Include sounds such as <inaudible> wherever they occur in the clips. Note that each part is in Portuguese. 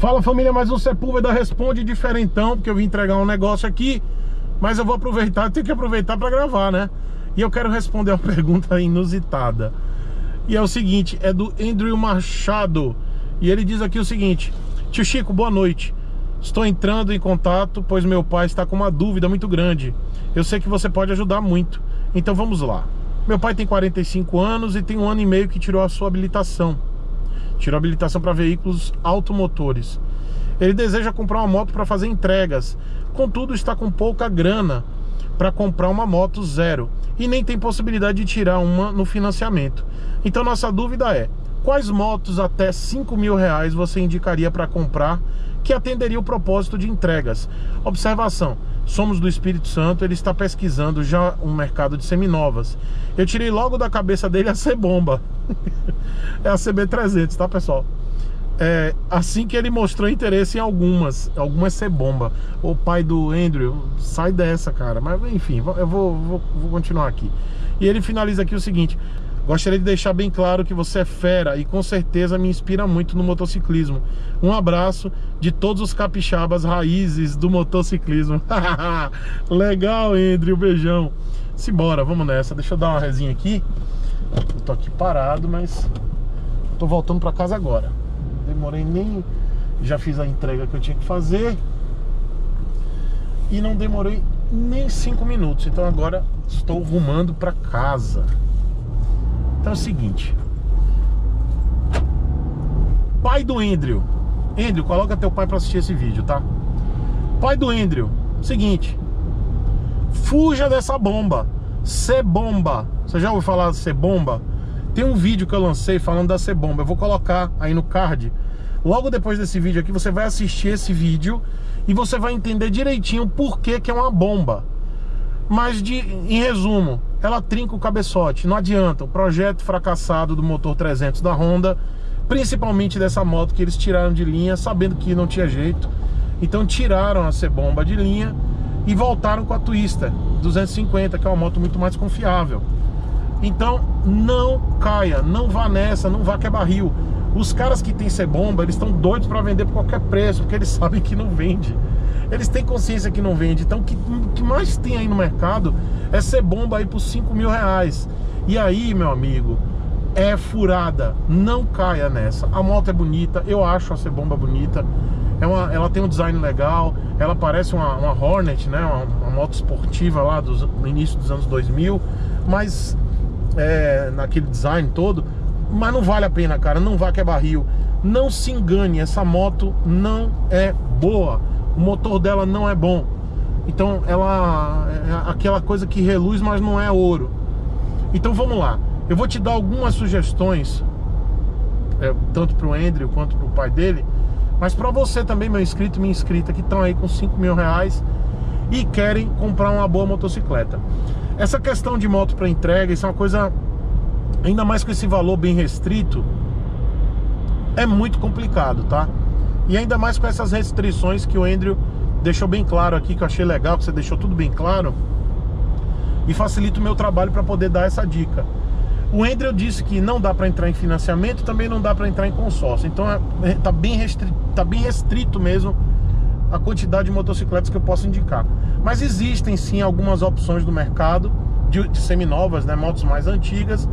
Fala família, mais um Sepúlveda Responde diferentão, porque eu vim entregar um negócio aqui, mas eu vou aproveitar, tenho que aproveitar para gravar, né? E eu quero responder uma <laughs> pergunta inusitada. E é o seguinte, é do Andrew Machado. E ele diz aqui o seguinte: Tio Chico, boa noite. Estou entrando em contato, pois meu pai está com uma dúvida muito grande. Eu sei que você pode ajudar muito. Então vamos lá. Meu pai tem 45 anos e tem um ano e meio que tirou a sua habilitação tirou habilitação para veículos automotores. Ele deseja comprar uma moto para fazer entregas, contudo está com pouca grana para comprar uma moto zero e nem tem possibilidade de tirar uma no financiamento. Então nossa dúvida é, quais motos até 5 mil reais você indicaria para comprar que atenderia o propósito de entregas? Observação, somos do Espírito Santo, ele está pesquisando já um mercado de seminovas. Eu tirei logo da cabeça dele a C-Bomba. <laughs> é a CB300, tá pessoal? É, assim que ele mostrou interesse em algumas, algumas C-Bomba. O pai do Andrew, sai dessa, cara. Mas enfim, eu vou, vou, vou continuar aqui. E ele finaliza aqui o seguinte: Gostaria de deixar bem claro que você é fera e com certeza me inspira muito no motociclismo. Um abraço de todos os capixabas raízes do motociclismo. <laughs> Legal, Andrew, beijão. Simbora, vamos nessa. Deixa eu dar uma resinha aqui. Eu tô aqui parado, mas tô voltando para casa agora. Demorei nem já fiz a entrega que eu tinha que fazer. E não demorei nem cinco minutos. Então agora estou rumando para casa. Então é o seguinte. Pai do Andrew. Andrew, coloca teu pai para assistir esse vídeo, tá? Pai do Andrew. Seguinte. Fuja dessa bomba. C-bomba. Você já ouviu falar de C-bomba? Tem um vídeo que eu lancei falando da C-bomba. Eu vou colocar aí no card. Logo depois desse vídeo aqui, você vai assistir esse vídeo e você vai entender direitinho por que, que é uma bomba. Mas de, em resumo, ela trinca o cabeçote, não adianta. O projeto fracassado do motor 300 da Honda, principalmente dessa moto que eles tiraram de linha, sabendo que não tinha jeito. Então tiraram a C-bomba de linha e voltaram com a Twister 250, que é uma moto muito mais confiável. Então não caia, não vá nessa, não vá que é barril. Os caras que tem C-bomba, eles estão doidos para vender por qualquer preço, porque eles <laughs> sabem que não vende eles têm consciência que não vende. Então o que, que mais tem aí no mercado é ser bomba aí por 5 mil reais. E aí, meu amigo, é furada. Não caia nessa. A moto é bonita, eu acho a ser bomba bonita. É uma, ela tem um design legal, ela parece uma, uma Hornet, né? Uma, uma, moto esportiva lá dos, no início dos anos 2000, mas é, naquele design todo. Mas não vale a pena, cara. Não vá que é barril. Não se engane, essa moto não é boa o motor dela não é bom. Então ela é aquela coisa que reluz, mas não é ouro. Então vamos lá. Eu vou te dar algumas sugestões, é, tanto para o Andrew quanto para o pai dele, mas para você também, meu inscrito, minha inscrita, que estão aí com 5 mil reais e querem comprar uma boa motocicleta. Essa questão de moto para entrega, isso é uma coisa, ainda mais com esse valor bem restrito, é muito complicado, tá? E ainda mais com essas restrições que o Andrew deixou bem claro aqui, que eu achei legal, que você deixou tudo bem claro. E facilita o meu trabalho para poder dar essa dica. O Andrew disse que não dá para entrar em financiamento, também não dá para entrar em consórcio. Então é, é, tá, bem restrito, tá bem restrito mesmo a quantidade de motocicletas que eu posso indicar. Mas existem sim algumas opções do mercado de, de seminovas, né, motos mais antigas,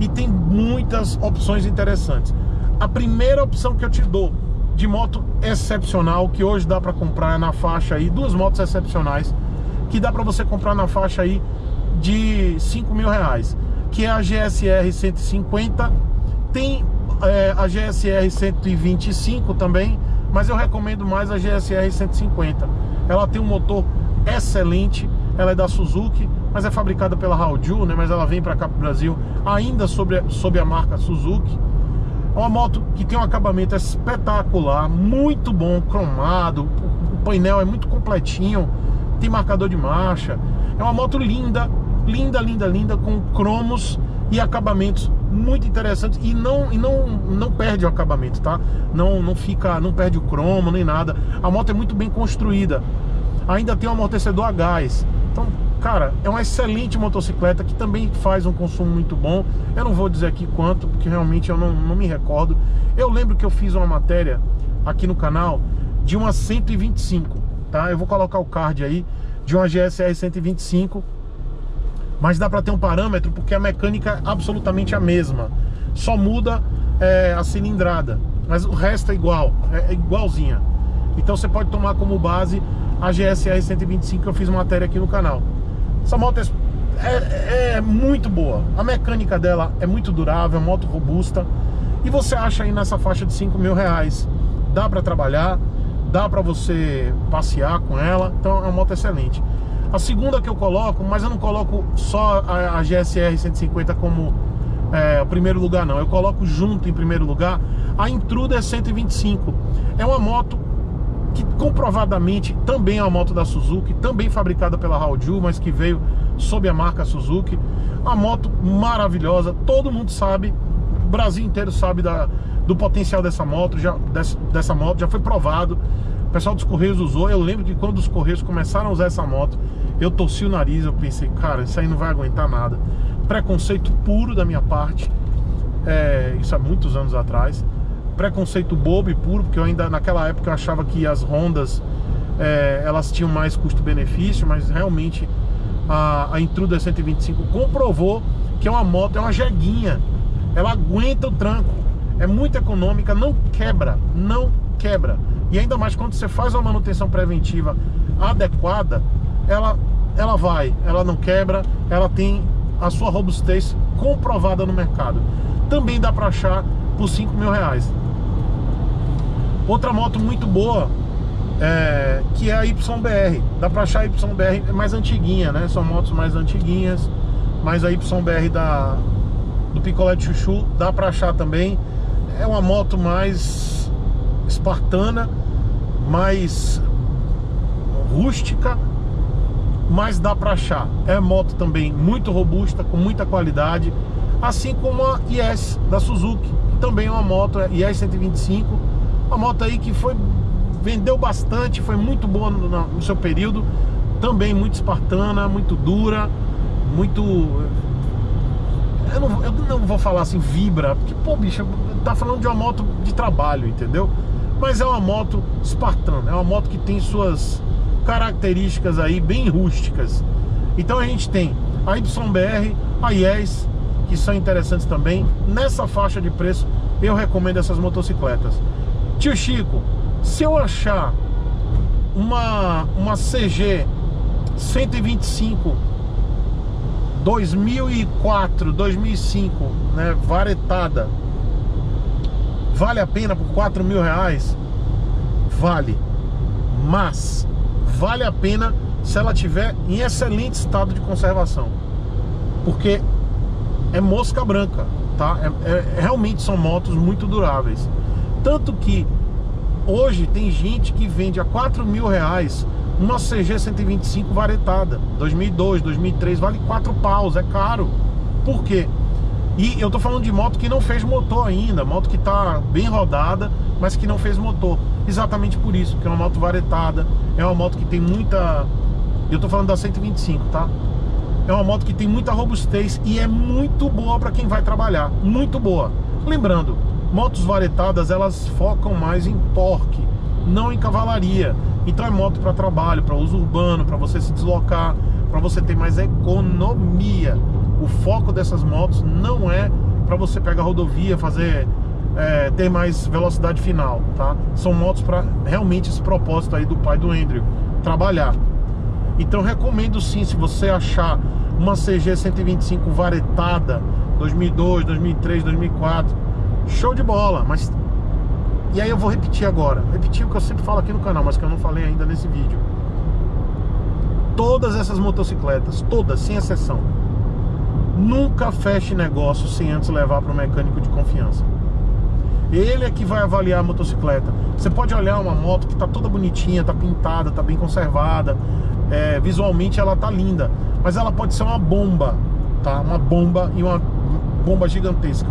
e tem muitas opções interessantes. A primeira opção que eu te dou de moto excepcional que hoje dá para comprar na faixa aí, duas motos excepcionais que dá para você comprar na faixa aí de 5 mil reais, que é a GSR 150, tem é, a GSR 125 também, mas eu recomendo mais a GSR 150. Ela tem um motor excelente, ela é da Suzuki, mas é fabricada pela Hauju, né? Mas ela vem para cá para o Brasil ainda sobre, sob a marca Suzuki. É uma moto que tem um acabamento espetacular, muito bom, cromado, o painel é muito completinho, tem marcador de marcha. É uma moto linda, linda, linda, linda, com cromos e acabamentos muito interessantes e não e não não perde o acabamento, tá? Não não fica, não perde o cromo nem nada. A moto é muito bem construída. Ainda tem um amortecedor a gás. Então Cara, é uma excelente motocicleta que também faz um consumo muito bom. Eu não vou dizer aqui quanto, porque realmente eu não, não me recordo. Eu lembro que eu fiz uma matéria aqui no canal de uma 125, tá? Eu vou colocar o card aí de uma GSR 125, mas dá para ter um parâmetro porque a mecânica é absolutamente a mesma, só muda é, a cilindrada, mas o resto é igual, é, é igualzinha. Então você pode tomar como base a GSR 125 que eu fiz matéria aqui no canal. Essa moto é, é, é muito boa, a mecânica dela é muito durável, é moto robusta e você acha aí nessa faixa de 5 mil reais. Dá para trabalhar, dá para você passear com ela, então é uma moto excelente. A segunda que eu coloco, mas eu não coloco só a, a GSR 150 como é, o primeiro lugar não, eu coloco junto em primeiro lugar a Intruder 125. É uma moto comprovadamente também é uma moto da Suzuki, também fabricada pela Haoju, mas que veio sob a marca Suzuki. Uma moto maravilhosa, todo mundo sabe, o Brasil inteiro sabe da, do potencial dessa moto, já, dessa, dessa moto, já foi provado. O pessoal dos Correios usou. Eu lembro que quando os Correios começaram a usar essa moto, eu torci o nariz, eu pensei, cara, isso aí não vai aguentar nada. Preconceito puro da minha parte. É, isso há muitos anos atrás. Preconceito bobo e puro, porque eu ainda naquela época eu achava que as Hondas é, elas tinham mais custo-benefício, mas realmente a, a Intruder 125 comprovou que é uma moto, é uma jeguinha. Ela aguenta o tranco é muito econômica, não quebra, não quebra. E ainda mais quando você faz uma manutenção preventiva adequada, ela, ela vai, ela não quebra, ela tem a sua robustez comprovada no mercado. Também dá para achar por 5 mil reais. Outra moto muito boa, é, que é a YBR. Dá para achar a YBR mais antiguinha, né? São motos mais antiguinhas, mas a YBR da, do Picolé de Chuchu dá para achar também é uma moto mais espartana, mais rústica, mas dá para achar. É moto também muito robusta, com muita qualidade, assim como a IS da Suzuki, que também é uma moto é IS 125, uma moto aí que foi vendeu bastante, foi muito boa no, no seu período, também muito espartana, muito dura, muito eu não, eu não vou falar assim, vibra, porque, pô, bicho, tá falando de uma moto de trabalho, entendeu? Mas é uma moto espartana, é uma moto que tem suas características aí bem rústicas. Então a gente tem a YBR, a IES, que são interessantes também. Nessa faixa de preço, eu recomendo essas motocicletas. Tio Chico, se eu achar uma, uma CG 125 2004, 2005, né, varetada, vale a pena por 4 mil reais? Vale, mas vale a pena se ela tiver em excelente estado de conservação, porque é mosca branca, tá? É, é, realmente são motos muito duráveis, tanto que hoje tem gente que vende a 4 mil reais uma CG 125 varetada, 2002, 2003, vale 4 paus, é caro. Por quê? E eu tô falando de moto que não fez motor ainda, moto que tá bem rodada, mas que não fez motor. Exatamente por isso, porque é uma moto varetada, é uma moto que tem muita... Eu tô falando da 125, tá? É uma moto que tem muita robustez e é muito boa para quem vai trabalhar, muito boa. Lembrando, motos varetadas, elas focam mais em torque, não em cavalaria. Então é moto para trabalho, para uso urbano, para você se deslocar, para você ter mais economia. O foco dessas motos não é para você pegar rodovia, fazer é, ter mais velocidade final, tá? São motos para realmente esse propósito aí do pai do Andrew, trabalhar. Então recomendo sim, se você achar uma CG 125 varetada 2002, 2003, 2004, show de bola, mas e aí eu vou repetir agora. Repetir o que eu sempre falo aqui no canal, mas que eu não falei ainda nesse vídeo. Todas essas motocicletas, todas, sem exceção, nunca feche negócio sem antes levar para o mecânico de confiança. Ele é que vai avaliar a motocicleta. Você pode olhar uma moto que está toda bonitinha, está pintada, está bem conservada, é, visualmente ela está linda, mas ela pode ser uma bomba, tá? Uma bomba e uma bomba gigantesca,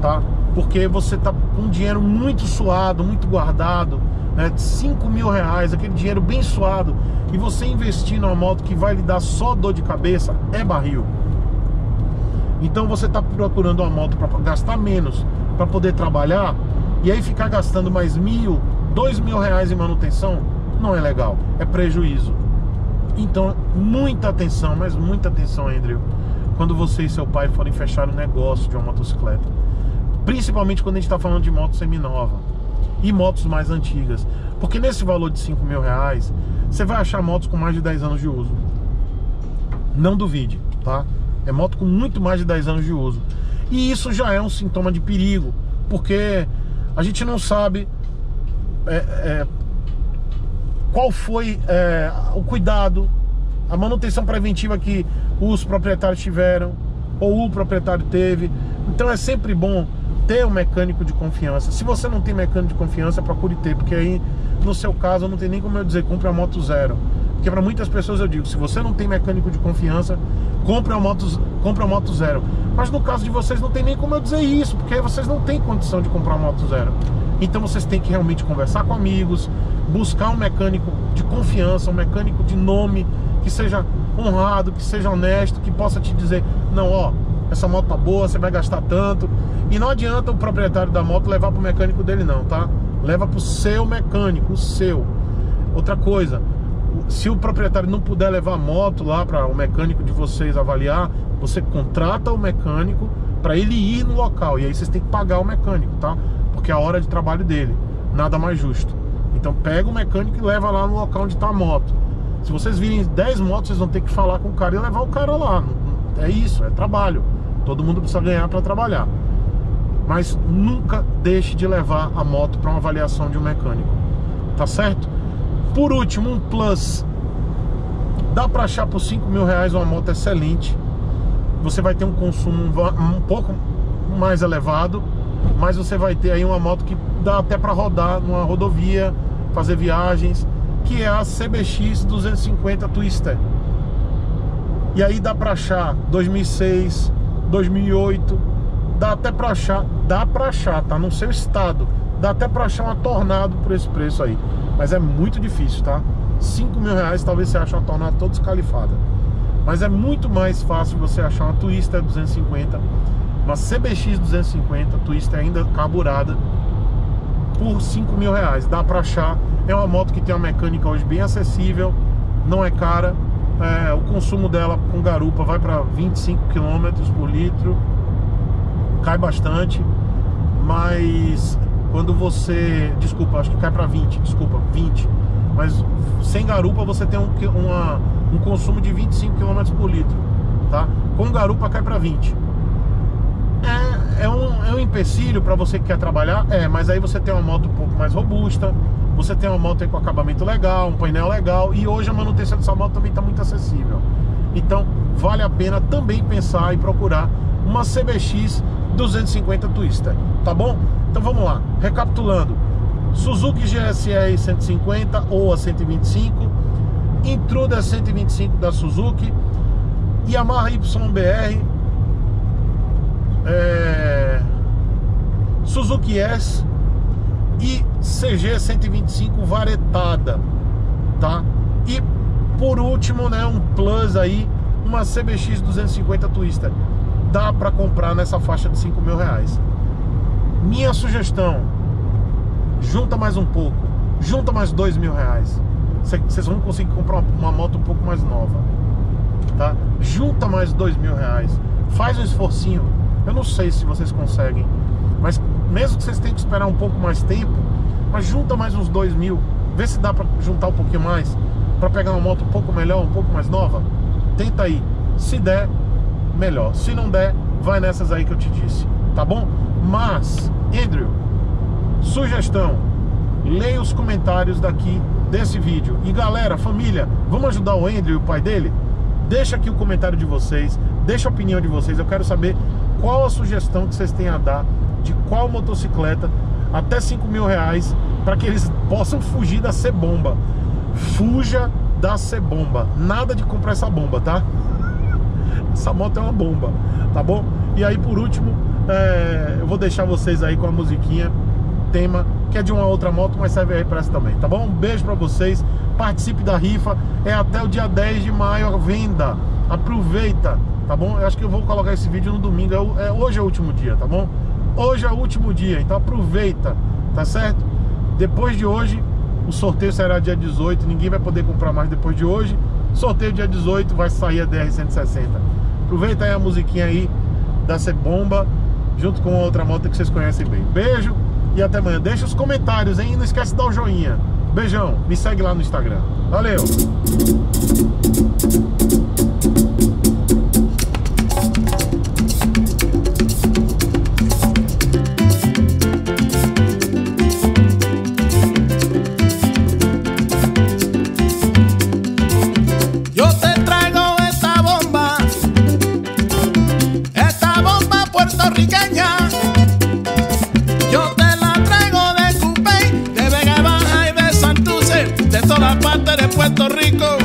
tá? porque você tá com dinheiro muito suado, muito guardado, né? 5 mil reais, aquele dinheiro bem suado, e você investir numa moto que vai lhe dar só dor de cabeça, é barril. Então você está procurando uma moto para gastar menos, para poder trabalhar, E aí ficar gastando mais mil, dois mil reais em manutenção não é legal, é prejuízo. Então, muita atenção, mas muita atenção, Andrew, quando você e seu pai forem fechar um negócio de uma motocicleta. Principalmente quando a gente está falando de moto seminova e motos mais antigas. Porque nesse valor de 5 mil reais, você vai achar motos com mais de 10 anos de uso. Não duvide, tá? É moto com muito mais de 10 anos de uso. E isso já é um sintoma de perigo, porque a gente não sabe é, é, qual foi é, o cuidado, a manutenção preventiva que os proprietários tiveram, ou o proprietário teve. Então é sempre bom ter um mecânico de confiança. Se você não tem mecânico de confiança, procure ter, porque aí, no seu caso, não tem nem como eu dizer, compre a moto zero. Porque para muitas pessoas eu digo, se você não tem mecânico de confiança, compre a moto, compre a moto zero. Mas no caso de vocês não tem nem como eu dizer isso, porque aí vocês não têm condição de comprar uma moto zero. Então vocês têm que realmente conversar com amigos, buscar um mecânico de confiança, um mecânico de nome, que seja honrado, que seja honesto, que possa te dizer, não, ó, essa moto tá boa, você vai gastar tanto. E não adianta o proprietário da moto levar pro mecânico dele não, tá? Leva pro seu mecânico, o seu. Outra coisa, se o proprietário não puder levar a moto lá para o mecânico de vocês avaliar, você contrata o mecânico para ele ir no local e aí vocês têm que pagar o mecânico, tá? Porque é a hora de trabalho dele, nada mais justo. Então pega o mecânico e leva lá no local onde está a moto. Se vocês virem 10 motos, vocês vão ter que falar com o cara e levar o cara lá. É isso, é trabalho. Todo mundo precisa ganhar para trabalhar. Mas nunca deixe de levar a moto para uma avaliação de um mecânico. Tá certo? Por último, um plus. Dá para achar por 5 mil reais uma moto excelente. Você vai ter um consumo um pouco mais elevado, mas você vai ter aí uma moto que dá até para rodar numa rodovia, fazer viagens, que é a CBX 250 Twister. E aí dá para achar 2006, 2008, dá até para achar, dá para achar, tá? No seu estado, dá até para achar uma Tornado por esse preço aí, mas é muito difícil, tá? 5 mil reais talvez você ache uma Tornado toda escalifada, mas é muito mais fácil você achar uma Twister 250, uma CBX 250, Twister ainda carburada, por 5 mil reais, dá para achar, é uma moto que tem uma mecânica hoje bem acessível, não é cara, é, o consumo dela com garupa vai para 25 km por litro, cai bastante, mas quando você, desculpa, acho que cai para 20, desculpa, 20, mas sem garupa você tem um, uma, um consumo de 25 km por litro, tá? Com garupa cai para 20. É, é, um, é um empecilho para você que quer trabalhar, é, mas aí você tem uma moto um pouco mais robusta, você tem uma moto com acabamento legal, um painel legal e hoje a manutenção dessa moto também está muito acessível. Então vale a pena também pensar e procurar uma CBX 250 Twister, tá bom? Então vamos lá, recapitulando: Suzuki GSR 150 ou a 125, Intruder 125 da Suzuki, Yamaha YBR, é... Suzuki S e CG 125 varetada, tá? E por último, né, um plus aí, uma CBX 250 Twister. Dá para comprar nessa faixa de 5 mil reais. Minha sugestão, junta mais um pouco, junta mais 2 mil reais. Vocês vão conseguir comprar uma moto um pouco mais nova, tá? Junta mais 2 mil reais. Faz um esforcinho. Eu não sei se vocês conseguem, mas mesmo que vocês tenham que esperar um pouco mais tempo, mas junta mais uns dois mil, vê se dá para juntar um pouquinho mais, para pegar uma moto um pouco melhor, um pouco mais nova. Tenta aí. Se der, melhor. Se não der, vai nessas aí que eu te disse, tá bom? Mas, Andrew, sugestão, leia os comentários daqui desse vídeo. E galera, família, vamos ajudar o Andrew e o pai dele? Deixa aqui o comentário de vocês, deixa a opinião de vocês. Eu quero saber qual a sugestão que vocês têm a dar de qual motocicleta até 5 mil reais para que eles possam fugir da C-bomba. Fuja da C-bomba. Nada de comprar essa bomba, tá? Essa moto é uma bomba, tá bom? E aí, por último, é, eu vou deixar vocês aí com a musiquinha, tema, que é de uma outra moto, mas serve aí para essa também, tá bom? Um beijo para vocês, participe da rifa, é até o dia 10 de maio a venda, aproveita, tá bom? Eu acho que eu vou colocar esse vídeo no domingo, é, é, hoje é o último dia, tá bom? Hoje é o último dia, então aproveita, tá certo? Depois de hoje, o sorteio será dia 18, ninguém vai poder comprar mais depois de hoje. Sorteio dia 18 vai sair a DR160. Aproveita aí a musiquinha aí da Cebomba, junto com outra moto que vocês conhecem bem. Beijo e até amanhã. Deixa os comentários, hein? Não esquece de dar o joinha. Beijão, me segue lá no Instagram. Valeu! tú eres Puerto Rico.